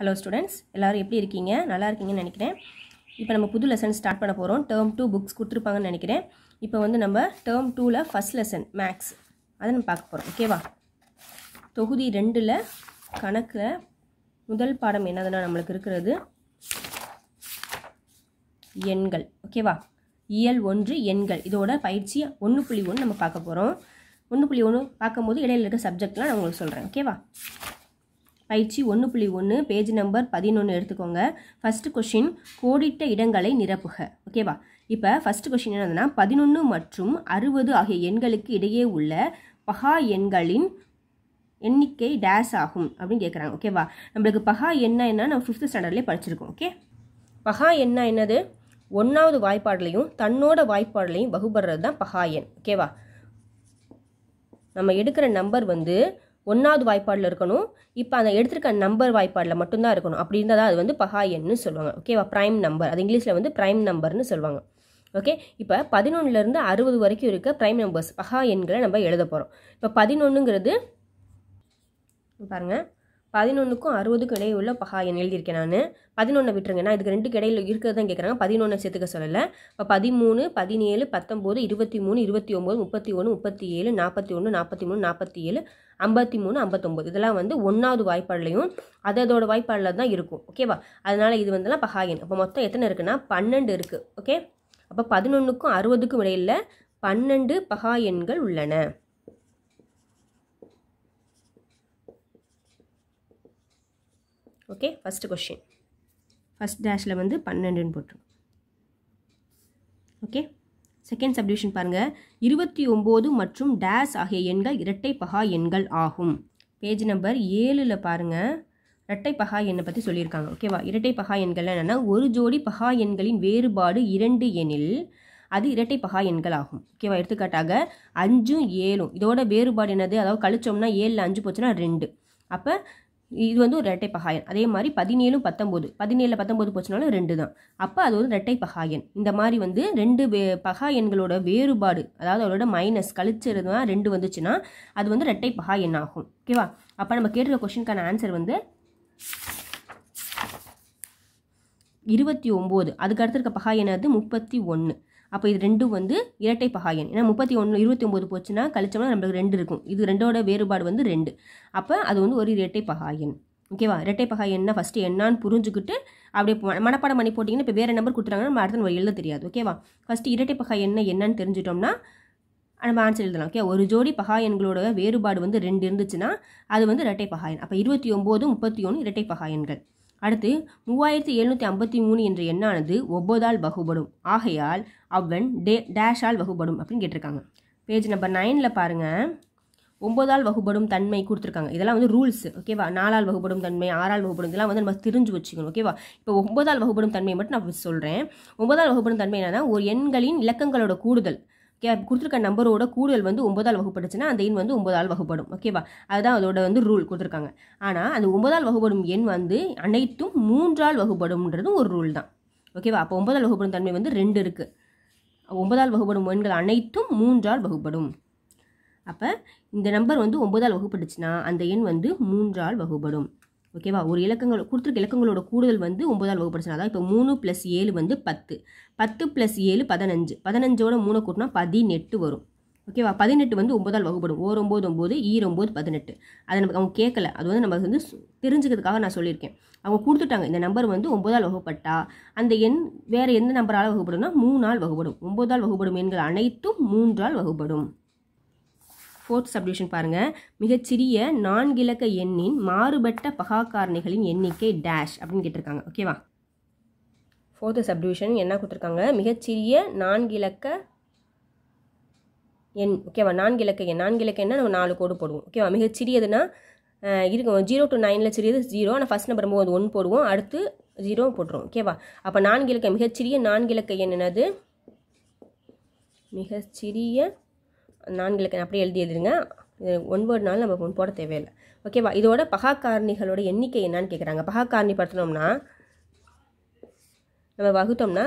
Hello students எல்லோரும் எப்படி இருக்கீங்க? நல்லா இருக்கீங்கன்னு நினைக்கிறேன். இப்போ நம்ம புது லெசன் ஸ்டார்ட் பண்ண போகிறோம் டேர்ம் டூ புக்ஸ் கொடுத்துருப்பாங்கன்னு நினைக்கிறேன். இப்போ வந்து நம்ம டேர்ம் டூவில் ஃபஸ்ட் லெசன் மேக்ஸ் அதை நம்ம பார்க்க போகிறோம் ஓகேவா தொகுதி ரெண்டில் கணக்கில் முதல் பாடம் என்னதுன்னா நம்மளுக்கு இருக்கிறது? எண்கள். ஓகேவா இயல் ஒன்று எண்கள். இதோட பயிற்சி ஒன்று புள்ளி ஒன்று நம்ம பார்க்க போகிறோம் ஒன்று புள்ளி ஒன்று பார்க்கும்போது இடையில இருக்க சப்ஜெக்ட்லாம் நான் உங்களுக்கு சொல்கிறேன் ஓகேவா பயிற்சி ஒன்று புள்ளி ஒன்று பேஜ் நம்பர் பதினொன்று எடுத்துக்கோங்க. ஃபஸ்ட்டு கொஷின் கோடிட்ட இடங்களை நிரப்புக. ஓகேவா? இப்போ ஃபஸ்ட்டு கொஷின் என்னதுன்னா பதினொன்று மற்றும் அறுபது ஆகிய எண்களுக்கு இடையே உள்ள பகா எண்களின் எண்ணிக்கை டேஸ் ஆகும் அப்படின்னு கேட்குறாங்க ஓகேவா? நம்மளுக்கு பகா என்ன என்ன நம்ம ஃபிஃப்த் ஸ்டாண்டர்ட்லேயே படிச்சிருக்கோம். ஓகே? பகா என்ன என்னது? ஒன்றாவது வாய்ப்பாடலையும் தன்னோட வாய்ப்பாடுலையும் வகுபடுறது தான் பகா எண். ஓகேவா? நம்ம எடுக்கிற நம்பர் வந்து ஒன்றாவது வாய்ப்பாடில் இருக்கணும். இப்போ அந்த எடுத்திருக்க நம்பர் வாய்ப்பாடில் மட்டும்தான் இருக்கணும். அப்படி இருந்தால் தான் அது வந்து பகா எண்ணுன்னு சொல்லுவாங்க. ஓகேவா ப்ரைம் நம்பர் அது இங்கிலீஷில் வந்து ப்ரைம் நம்பர்னு சொல்லுவாங்க. ஓகே இப்போ பதினொன்றுலேருந்து அறுபது வரைக்கும் இருக்க ப்ரைம் நம்பர்ஸ் பகா எண்களை நம்ம எழுத போகிறோம் இப்போ பதினொன்றுங்கிறது பாருங்கள் பதினொன்றுக்கும் அறுபதுக்கும் இடையே உள்ள பகா எண் எழுதியிருக்கேன் நான். பதினொன்று விட்டுருங்க நான் இதுக்கு ரெண்டு இடையில இருக்கிறது தான் கேட்குறாங்க. பதினொன்று சேர்த்துக்க சொல்லலை. இப்போ பதிமூணு பதினேழு பத்தொம்போது இருபத்தி மூணு இருபத்தி ஒம்பது முப்பத்தி ஒன்று முப்பத்தி ஏழு நாற்பத்தி ஒன்று நாற்பத்தி மூணு நாற்பத்தி ஏழு ஐம்பத்தி மூணு ஐம்பத்தொம்போது. இதெல்லாம் வந்து ஒன்றாவது வாய்ப்பாடுலையும் அதோட வாய்ப்பாடில் தான் இருக்கும். ஓகேவா அதனால் இது வந்துலாம் பகாயன் அப்போ மொத்தம் எத்தனை இருக்குன்னா? பன்னெண்டு இருக்குது ஓகே அப்போ பதினொன்றுக்கும் அறுபதுக்கும் இடையில் பன்னெண்டு பகாயன்கள் எண்கள் உள்ளன. ஓகே ஃபஸ்ட்டு கொஷின் ஃபஸ்ட் டேஷில் வந்து பன்னெண்டுன்னு போட்டுரும். ஓகே செகண்ட் சப்டிவிஷன் பாருங்கள் இருபத்தி ஒம்பது மற்றும் டேஸ் ஆகிய எண்கள் இரட்டை பகா எண்கள் ஆகும். பேஜ் நம்பர் ஏழில் பாருங்கள் இரட்டை பகா எண்ணை பற்றி சொல்லியிருக்காங்க. ஓகேவா இரட்டை பகா எண்கள் என்னென்னா ஒரு ஜோடி பகா எண்களின் வேறுபாடு இரண்டு எனில் அது இரட்டை பகா எண்கள் ஆகும். ஓகேவா எடுத்துக்காட்டாக அஞ்சும் ஏழும். இதோட வேறுபாடு என்னது? அதாவது கழிச்சோம்னா ஏழில் அஞ்சு போச்சுன்னா ரெண்டு. அப்போ இது வந்து ஒரு இரட்டை பகாயன். அதே மாதிரி பதினேழும் பத்தொம்போது. பதினேழில் பத்தொம்போது போச்சுனாலும் ரெண்டு தான். அப்போ அது ஒரு இரட்டை பகாயன். இந்த மாதிரி வந்து ரெண்டு வே எண்களோட வேறுபாடு அதாவது அதோட மைனஸ் கழிச்சிருந்தா ரெண்டு வந்துச்சுன்னா அது வந்து இரட்டை பகாயன் ஆகும். ஓகேவா அப்போ நம்ம கேட்டிருக்க கொஷினுக்கான ஆன்சர் வந்து இருபத்தி ஒம்பது. அதுக்கு அடுத்திருக்க பகாயன் பகா அது முப்பத்தி ஒன்று அப்போ இது ரெண்டும் வந்து இரட்டை பகாயன். ஏன்னா முப்பத்தி ஒன்று இருபத்தி ஒம்பது போச்சுன்னா கழிச்சோம்னா நம்மளுக்கு ரெண்டு இருக்கும். இது ரெண்டோட வேறுபாடு வந்து ரெண்டு. அப்போ அது வந்து ஒரு இரட்டை பகாயன். ஓகேவா இரட்டை பகாயன்னா ஃபஸ்ட்டு என்னான்னு புரிஞ்சுக்கிட்டு அப்படியே மனப்பாடம் பண்ணி போட்டிங்கன்னா இப்போ வேறு நம்பர் கொடுத்துட்டாங்கன்னா நம்ம அடுத்த நம்ம எழுத தெரியாது. ஓகேவா ஃபஸ்ட்டு இரட்டை பகாயன் என்ன என்னன்னு தெரிஞ்சிட்டோம்னா நம்ம ஆன்சர் எழுதலாம். ஓகே ஒரு ஜோடி பகாயன்களோட வேறுபாடு வந்து ரெண்டு இருந்துச்சுன்னா அது வந்து இரட்டை பகாயன். அப்போ இருபத்தி ஒம்பது முப்பத்தி ஒன்று இரட்டை பகாயன்கள். அடுத்து மூவாயிரத்தி எழுநூற்றி ஐம்பத்தி மூணு என்ற எண்ணானது ஒன்பதால் வகுபடும். ஆகையால் அவன் டே டேஷால் வகுபடும் அப்படின்னு கேட்டிருக்காங்க. பேஜ் நம்பர் நைனில் பாருங்கள் ஒன்பதால் வகுபடும் தன்மை கொடுத்துருக்காங்க. இதெல்லாம் வந்து ரூல்ஸ் ஓகேவா நாலால் வகுபடும் தன்மை ஆறால் வகுப்படும் இதெல்லாம் வந்து நம்ம தெரிஞ்சு வச்சுக்கணும் ஓகேவா இப்போ ஒன்பதால் வகுப்படும் தன்மை மட்டும் நான் சொல்கிறேன் ஒன்பதால் வகுப்படும் தன்மை என்னன்னா ஒரு எண்களின் இலக்கங்களோட கூடுதல். கொடுத்துருக்க நம்பரோட கூடுதல் வந்து ஒன்பதால் வகுப்படுச்சுன்னா அந்த எண் வந்து ஒன்பதால் வகுப்படும். ஓகேவா அதுதான் அதோட வந்து ரூல் கொடுத்துருக்காங்க. ஆனால் அந்த ஒன்பதால் வகுப்படும் எண் வந்து அனைத்தும் மூன்றால் வகுப்படும்ன்றதும் ஒரு ரூல் தான். ஓகேவா அப்போ ஒன்பதால் வகுப்படும் தன்மை வந்து ரெண்டு இருக்குது ஒன்பதால் வகுப்படும் எண்கள் அனைத்தும் மூன்றால் வகுப்படும். அப்போ இந்த நம்பர் வந்து ஒன்பதால் வகுப்பட்டுச்சுன்னா அந்த எண் வந்து மூன்றால் வகுப்படும். ஓகேவா ஒரு இலக்கங்கள் கொடுத்துருக்க இலக்கங்களோட கூடுதல் வந்து ஒன்பதால் வகுப்படுச்சுனா அதான் இப்போ மூணு ப்ளஸ் ஏழு வந்து பத்து. பத்து ப்ளஸ் ஏழு பதினஞ்சு. பதினஞ்சோட மூணு கூட்டினா பதினெட்டு வரும். ஓகேவா பதினெட்டு வந்து ஒன்பதால் வகுப்படும். ஓர் ஒம்பது ஒம்பது ஈர் ஒம்பது பதினெட்டு. அதை நமக்கு அவங்க கேட்கல அது வந்து நம்ம வந்து தெரிஞ்சுக்கிறதுக்காக நான் சொல்லியிருக்கேன். அவங்க கொடுத்துட்டாங்க. இந்த நம்பர் வந்து ஒன்பதால் வகுப்பட்டா அந்த எண் வேறு எந்த நம்பரால் வகுப்படும்னா மூணால் வகுப்படும். ஒன்பதால் வகுப்படும் எண்கள் அனைத்தும் மூன்றால் வகுப்படும். ஃபோர்த் சப்டிவிஷன் பாருங்கள் மிகச்சிறிய நான்கிலக்க எண்ணின் மாறுபட்ட பகாக்காரணிகளின் எண்ணிக்கை டேஷ் அப்படின்னு கேட்டிருக்காங்க. ஓகேவா ஃபோர்த்து சப்டிவிஷன் என்ன கொடுத்துருக்காங்க? மிகச்சிறிய நான்கிலக்க எண் ஓகேவா நான்கிலக்க எண். நான்கிலக்க எண்ணா நம்ம நாலு கோடு போடுவோம். ஓகேவா மிகச்சிறியதுன்னா இருக்கும் ஜீரோ டு நைனில் சிறியது ஜீரோ ஆனால் ஃபஸ்ட் நம்பர் போது ஒன்று போடுவோம். அடுத்து ஜீரோ போட்டுருவோம். ஓகேவா அப்போ நான்கிலக்க மிகச்சிறிய நான்கிலக்க எண் என்னது? மிகச்சிறிய நான்கு இலக்கணம் அப்படியே எழுதி எழுதிருங்க ஒன் வேர்ட்னால நம்ம ஒன்று போட தேவையில்லை. ஓகேவா இதோட பகா காரணிகளோட எண்ணிக்கை என்னன்னு கேட்குறாங்க பகா காரணி படுத்தினோம்னா நம்ம வகுத்தோம்னா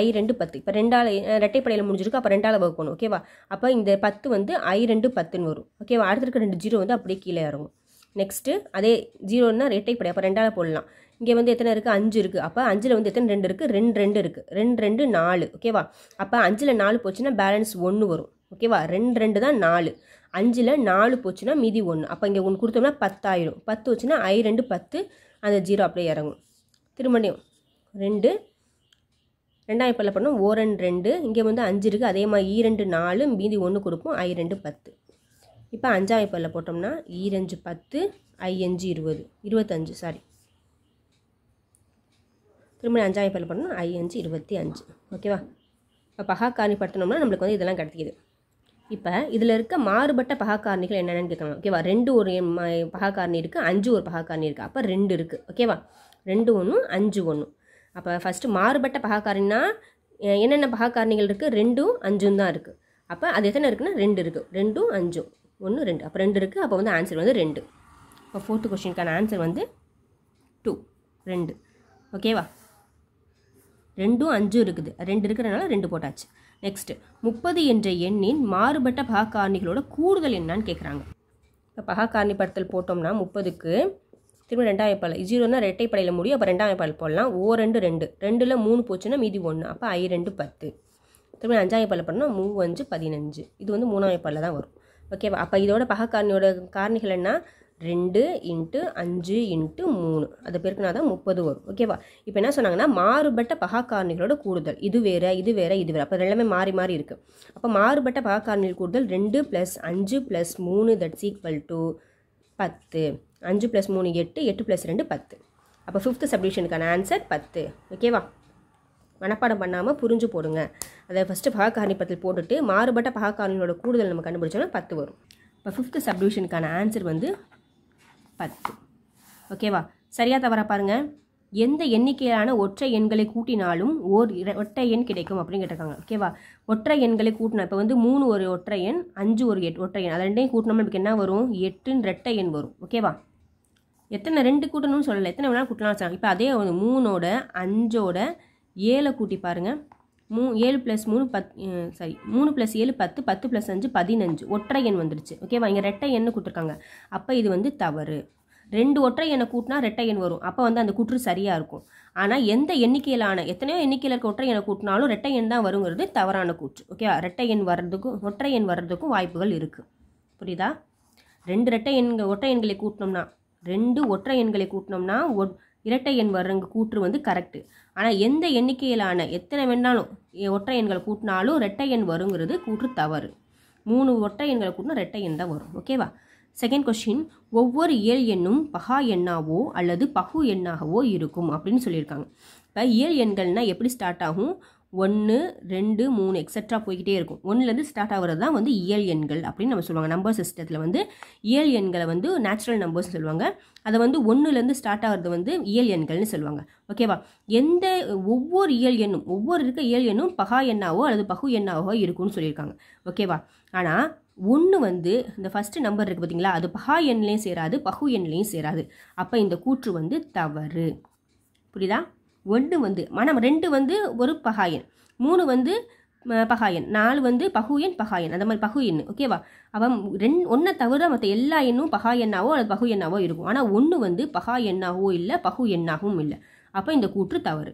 ஐ ரெண்டு பத்து. இப்போ ரெண்டால் ரெட்டைப்படையில் முடிஞ்சிருக்கு. அப்போ ரெண்டால் வகுக்கணும். ஓகேவா அப்போ இந்த பத்து வந்து ஐ ரெண்டு பத்துன்னு வரும். ஓகேவா அடுத்திருக்க ரெண்டு ஜீரோ வந்து அப்படியே கீழே இறங்கும். நெக்ஸ்ட்டு அதே ஜீரோன்னா ரெட்டைப்படை அப்போ ரெண்டாவது போடலாம். இங்கே வந்து எத்தனை இருக்குது அஞ்சு இருக்குது அப்போ அஞ்சில் வந்து எத்தனை? ரெண்டு இருக்குது ரெண்டு ரெண்டு இருக்குது ரெண்டு ரெண்டு நாலு. ஓகேவா அப்போ அஞ்சில் நாலு போச்சுன்னா பேலன்ஸ் ஒன்று வரும். ஓகேவா ரெண்டு ரெண்டு தான் நாலு. அஞ்சில் நாலு போச்சுன்னா மீதி ஒன்று அப்போ இங்கே ஒன்று கொடுத்தோம்னா பத்தாயிரும். பத்து வச்சுன்னா ஐ ரெண்டு பத்து. அந்த ஜீரோ அப்படியே இறங்கும். திருமணியம் ரெண்டு. ரெண்டாயிரம் பல்ல பண்ணோம்? ஓ ரெண்டு ரெண்டு. இங்கே வந்து அஞ்சு இருக்குது அதே மாதிரி ஈ ரெண்டு நாலு. மீதி ஒன்று கொடுப்போம். ஐ ரெண்டு பத்து. இப்போ அஞ்சாயிரம் பல்ல போட்டோம்னா? ஈரஞ்சு பத்து. ஐ அஞ்சு இருபது. இருபத்தஞ்சு. சாரி திரும்ப அஞ்சாவது பல்ல பண்ணணும். ஐ அஞ்சு இருபத்தி அஞ்சு. ஓகேவா? இப்போ பகாக்காரணி படுத்தணும்னா நம்மளுக்கு வந்து இதெல்லாம் கிடைக்கிது. இப்போ இதில் இருக்க மாறுபட்ட பகாக்காரணிகள் என்னென்னு கேட்கலாம். ஓகேவா? ரெண்டு ஒரு பகாக்காரணி இருக்குது அஞ்சு ஒரு பகாக்காரணி இருக்குது அப்போ ரெண்டு இருக்குது ஓகேவா? ரெண்டு ஒன்று அஞ்சு ஒன்று அப்போ ஃபஸ்ட்டு மாறுபட்ட பகாக்காரணினா என்னென்ன பகாக்காரணிகள் இருக்குது ரெண்டும் அஞ்சும் தான் இருக்குது அப்போ அது எத்தனை இருக்குன்னா ரெண்டு இருக்குது ரெண்டும் அஞ்சும் ஒன்று ரெண்டு. அப்போ ரெண்டு இருக்குது அப்போ வந்து ஆன்சர் வந்து ரெண்டு. இப்போ ஃபோர்த்து கொஷினுக்கான ஆன்சர் வந்து டூ ரெண்டு. ஓகேவா? ரெண்டும் அஞ்சும் இருக்குது. ரெண்டு இருக்கிறனால ரெண்டு போட்டாச்சு. நெக்ஸ்ட் முப்பது என்ற எண்ணின் மாறுபட்ட பகாக்காரணிகளோட கூடுதல் என்னன்னு கேட்குறாங்க இப்போ பகாக்காரணி படத்தில் போட்டோம்னா முப்பதுக்கு திரும்ப ரெண்டாயிரம் பால் ஜீரோனா ரெட்டைப்படையில் முடியும் அப்போ ரெண்டாயிரம் பால் போடலாம். ஓ ரெண்டு ரெண்டு. ரெண்டில் மூணு போச்சுன்னா மீதி ஒன்று அப்போ ஐ ரெண்டு பத்து. திரும்ப அஞ்சாயிரம் பால் பண்ணால் மூ அஞ்சு பதினஞ்சு. இது வந்து மூணாயிரம் பாலில் தான் வரும். ஓகேவா அப்போ இதோட பகக்காரணியோட காரணிகள் என்ன? ரெண்டு இன்ட்டு அஞ்சு இன்ட்டு மூணு. அது பேருக்குனா தான் முப்பது வரும். ஓகேவா இப்போ என்ன சொன்னாங்கன்னா மாறுபட்ட பகாக்காரணிகளோட கூடுதல். இது வேறு இது வேறு இது வேற. அப்போ எல்லாமே மாறி மாறி இருக்குது அப்போ மாறுபட்ட பகாக்காரணிகள் கூடுதல் ரெண்டு ப்ளஸ் அஞ்சு ப்ளஸ் மூணு தட்ஸ் ஈக்குவல் டு பத்து. அஞ்சு ப்ளஸ் மூணு எட்டு. எட்டு ப்ளஸ் ரெண்டு பத்து. அப்போ ஃபிஃப்த்து சப்டிஷனுக்கான ஆன்சர் பத்து. ஓகேவா மனப்பாடம் பண்ணாமல் புரிஞ்சு போடுங்க. அதை ஃபஸ்ட்டு பகாக்காரணி பத்தில் போட்டுட்டு மாறுபட்ட பகாக்காரணிகளோட கூடுதல் நம்ம கண்டுபிடிச்சோம்னா பத்து வரும். இப்போ ஃபிஃப்த்து சப்டிவிஷனுக்கான ஆன்சர் வந்து பத்து. ஓகேவா? சரியாக தவறாக பாருங்கள் எந்த எண்ணிக்கையிலான ஒற்றை எண்களை கூட்டினாலும் ஓர் ஒற்றை எண் கிடைக்கும் அப்படின்னு கேட்டிருக்காங்க. ஓகேவா? ஒற்றை எண்களை கூட்டினா இப்போ வந்து மூணு ஒரு ஒற்றை எண் அஞ்சு ஒரு எட் ஒற்றை எண். அது ரெண்டையும் கூட்டினோம்னா நமக்கு என்ன வரும்? எட்டுன்னு ரெட்டை எண் வரும். ஓகேவா? எத்தனை ரெண்டு கூட்டணும்னு சொல்லலை. எத்தனை வேணாலும் கூட்டலாம் சொல்லலாம் இப்போ அதே வந்து மூணோட அஞ்சோட ஏழை கூட்டி பாருங்கள் மூ ஏழு ப்ளஸ் மூணு பத் சாரி மூணு ப்ளஸ் ஏழு பத்து பத்து ப்ளஸ் அஞ்சு பதினஞ்சு. ஒற்றை எண் வந்துடுச்சு. ஓகேவா இங்கே ரெட்டை எண்ணு கொடுத்துருக்காங்க. அப்போ இது வந்து தவறு. ரெண்டு ஒற்றை எண்ணை கூட்டினா ரெட்டை எண் வரும். அப்போ வந்து அந்த கூற்று சரியாக இருக்கும். ஆனால் எந்த எண்ணிக்கையிலான எத்தனையோ எண்ணிக்கையில் இருக்க ஒற்றை எண்ணை கூட்டினாலும் ரெட்டை எண் தான் வருங்கிறது தவறான கூற்று. ஓகேவா ரெட்டை எண் வர்றதுக்கும் ஒற்றை எண் வர்றதுக்கும் வாய்ப்புகள் இருக்குது புரியுதா? ரெண்டு ரெட்டை எண்கள் ஒற்றை எண்களை கூட்டினோம்னா ரெண்டு ஒற்றை எண்களை கூட்டினோம்னா ஒ- இரட்டை எண் வர்றங்க கூற்று வந்து கரெக்டு ஆனால் எந்த எண்ணிக்கையிலான எத்தனை வேணாலும் எ- ஒற்றை எண்களை கூட்டினாலும் ரெட்டை எண் வருங்கிறது கூற்று தவறு. மூணு ஒற்றை எண்களை கூட்டினா ரெட்டை எண் தான் வரும். ஓகேவா செகண்ட் கொஸ்டின் ஒவ்வொரு இயல் எண்ணும் பகா எண்ணாவோ அல்லது பகு எண்ணாகவோ இருக்கும் அப்படின்னு சொல்லியிருக்காங்க. இப்போ இயல் எண்கள்னால் எப்படி ஸ்டார்ட் ஆகும்? ஒன்று ரெண்டு மூணு எக்ஸெட்ரா போய்கிட்டே இருக்கும். ஒன்றுலேருந்து ஸ்டார்ட் ஆகிறது தான் வந்து இயல் எண்கள் அப்படின்னு நம்ம சொல்லுவாங்க. நம்பர் சிஸ்டத்தில் வந்து இயல் எண்களை வந்து நேச்சுரல் நம்பர்ஸ் சொல்லுவாங்க. அதை வந்து ஒன்றுலேருந்து ஸ்டார்ட் ஆகிறது வந்து இயல் எண்கள்னு சொல்லுவாங்க. ஓகேவா எந்த ஒவ்வொரு இயல் எண்ணும் ஒவ்வொரு இருக்க இயல் எண்ணும் பகா எண்ணாவோ அல்லது பகு எண்ணாவோ இருக்கும்னு சொல்லியிருக்காங்க. ஓகேவா ஆனால் ஒன்று வந்து இந்த ஃபஸ்ட்டு நம்பர் இருக்குது பார்த்தீங்களா அது பகா எண்லேயும் சேராது பகு எண்லேயும் சேராது. அப்போ இந்த கூற்று வந்து தவறு. புரியுதா? ஒன்று வந்து மனம் ரெண்டு வந்து ஒரு பகாயன் மூணு வந்து பகாயன் நாலு வந்து பகுயன் பகாயன் அந்த மாதிரி பகு எண்ணு ஓகேவா அவன் ரெண் ஒன்றை தவிர மற்ற எல்லா எண்ணும் பகா எண்ணாவோ அல்லது பகு எண்ணாவோ இருக்கும். ஆனால் ஒன்று வந்து பகா எண்ணாகவோ இல்லை பகு எண்ணாகவும் இல்லை. அப்போ இந்த கூற்று தவறு.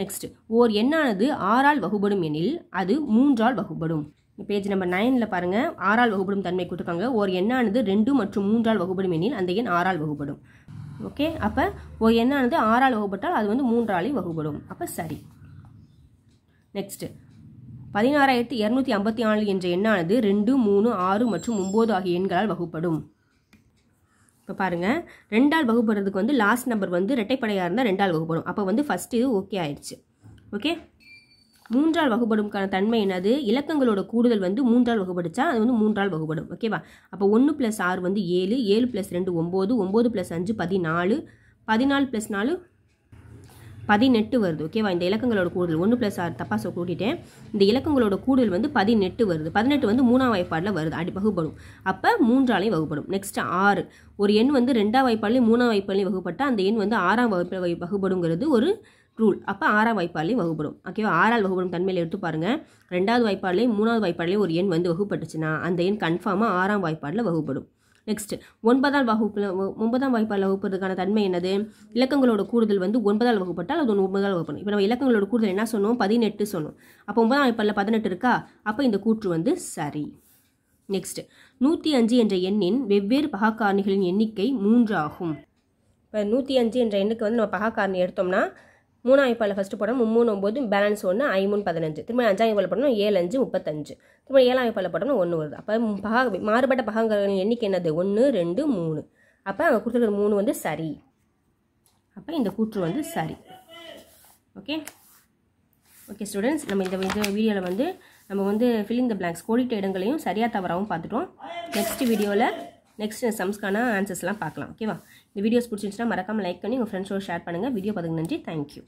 நெக்ஸ்ட் ஓர் எண்ணானது ஆறால் வகுபடும் எனில் அது மூன்றால் வகுபடும். பேஜ் நம்பர் நைனில் பாருங்கள் ஆறால் வகுபடும் தன்மை கொடுத்துருக்காங்க. ஓர் எண்ணானது ரெண்டு மற்றும் மூன்றால் வகுபடும் எனில் அந்த எண் ஆறால் வகுபடும். ஓகே அப்போ ஓ என்னானது? ஆறால் வகுப்பட்டால் அது வந்து மூன்றாலையும் வகுப்படும் அப்போ சரி. நெக்ஸ்ட்டு பதினாறாயிரத்தி இரநூத்தி ஐம்பத்தி நாலு என்ற எண்ணானது ரெண்டு மூணு ஆறு மற்றும் ஒம்பது ஆகிய எண்களால் வகுப்படும். இப்போ பாருங்கள் ரெண்டால் வகுப்படுறதுக்கு வந்து லாஸ்ட் நம்பர் வந்து ரெட்டைப்படையாக இருந்தால் ரெண்டால் வகுப்படும். அப்போ வந்து ஃபஸ்ட்டு இது ஓகே ஆயிடுச்சு. ஓகே மூன்றால் வகுப்படும்க்கான தன்மை என்னது? இலக்கங்களோட கூடுதல் வந்து மூன்றால் வகுப்படுச்சா அது வந்து மூன்றால் வகுப்படும் ஓகேவா அப்போ ஒன்று ப்ளஸ் ஆறு வந்து ஏழு ஏழு ப்ளஸ் ரெண்டு ஒம்பது ஒம்பது ப்ளஸ் அஞ்சு பதினாலு பதினாலு ப்ளஸ் நாலு பதினெட்டு வருது. ஓகேவா இந்த இலக்கங்களோட கூடுதல். ஒன்று ப்ளஸ் ஆறு தப்பா சொல் கூட்டிட்டேன். இந்த இலக்கங்களோட கூடுதல் வந்து பதினெட்டு வருது. பதினெட்டு வந்து மூணாம் வாய்ப்பாடில் வருது. அடி வகுப்படும் அப்போ மூன்றாலையும் வகுப்படும் நெக்ஸ்ட் ஆறு. ஒரு எண் வந்து ரெண்டாம் வாய்ப்பாலையும் மூணாம் வாய்ப்பாலையும் வகுப்பட்டால் அந்த எண் வந்து ஆறாம் வகுப்பில் வகுப்படுங்கிறது ஒரு ரூல் அப்போ ஆறாம் வாய்ப்பாலையும் வகுப்படும் ஓகேவா ஆறால் வகுப்படும் தன்மையில் எடுத்து பாருங்கள் ரெண்டாவது வாய்ப்பாடலையும் மூணாவது வாய்ப்பாடலையும் ஒரு எண் வந்து வகுப்பட்டுச்சுன்னா அந்த எண் கன்ஃபார்மாக ஆறாம் வாய்ப்பாடில் வகுப்படும் நெக்ஸ்ட் ஒன்பதாம் வகுப்பில் ஒன்பதாம் வகுப்பால் வகுப்பதற்கான தன்மை என்னது? இலக்கங்களோட கூடுதல் வந்து ஒன்பதால் வகுப்பட்டால் அது ஒன்பதால் வகுப்பணும். இப்போ நம்ம இலக்கங்களோட கூடுதல் என்ன சொன்னோம்? பதினெட்டு சொன்னோம். அப்போ ஒன்பதாம் வகுப்பில் பதினெட்டு இருக்கா? அப்போ இந்த கூற்று வந்து சரி. நெக்ஸ்ட் நூற்றி அஞ்சு என்ற எண்ணின் வெவ்வேறு பகாக்காரணிகளின் எண்ணிக்கை மூன்று ஆகும். இப்போ நூற்றி அஞ்சு என்ற எண்ணுக்கு வந்து நம்ம பகாக்காரணி எடுத்தோம்னா மூணாம் வாய்ப்பால் ஃபஸ்ட்டு போடணும் மும்மூணு ஒம்பது பேலன்ஸ் ஒன்று ஐமூணு பதினஞ்சு. திரும்ப அஞ்சாம் வாய்ப்பால் போடணும் ஏழு அஞ்சு முப்பத்தஞ்சு. திரும்ப ஏழாம் வாய்ப்பால் போடணும் ஒன்று வருது. அப்போ பகா மாறுபட்ட பகாங்களின் எண்ணிக்கை என்னது? ஒன்று ரெண்டு மூணு. அப்போ அங்கே கொடுத்துருக்கிற மூணு வந்து சரி. அப்போ இந்த கூற்று வந்து சரி. ஓகே ஓகே ஸ்டூடெண்ட்ஸ் நம்ம இந்த இந்த வீடியோவில் வந்து நம்ம வந்து ஃபில்லிங் த பிளாங்க்ஸ் கோடிட்ட இடங்களையும் சரியாக தவறாகவும் பார்த்துட்டோம். நெக்ஸ்ட் வீடியோவில் நெக்ஸ்ட் சம்ஸ்க்கான ஆன்சர்ஸ்லாம் பார்க்கலாம். ஓகேவா இந்த வீடியோஸ் பிடிச்சிருந்துச்சுன்னா மறக்காமல் லைக் பண்ணி உங்கள் ஃப்ரெண்ட்ஸோட ஷேர் பண்ணுங்கள் வீடியோ பார்த்துக்கு நன்றி. தேங்க்யூ